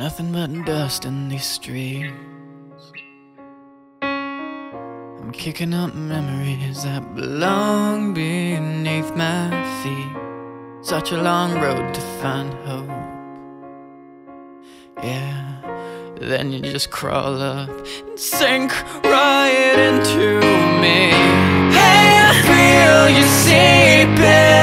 Nothing but dust in these streets. I'm kicking up memories that belong beneath my feet. Such a long road to find hope. Yeah, then you just crawl up and sink right into me. Hey, I feel you seeping.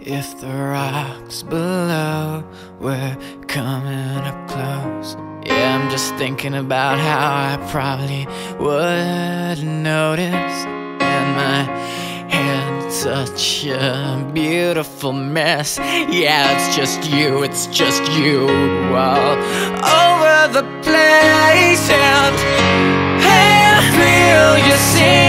If the rocks below were coming up close, yeah, I'm just thinking about how I probably would notice. And my head's such a beautiful mess. Yeah, it's just you, it's just you all over the place. And I feel you seeping.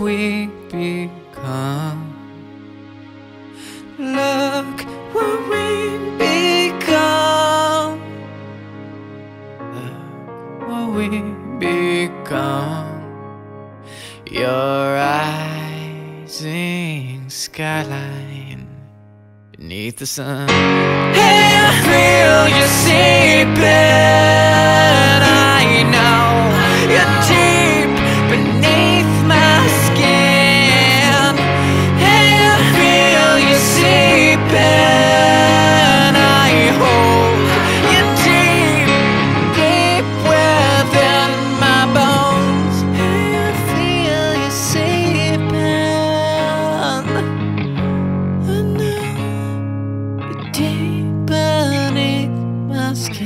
We become. Look what we become. Look what we become. Your rising skyline beneath the sun. Hey, I feel you you're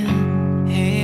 again. Hey.